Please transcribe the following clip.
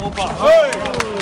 Opa!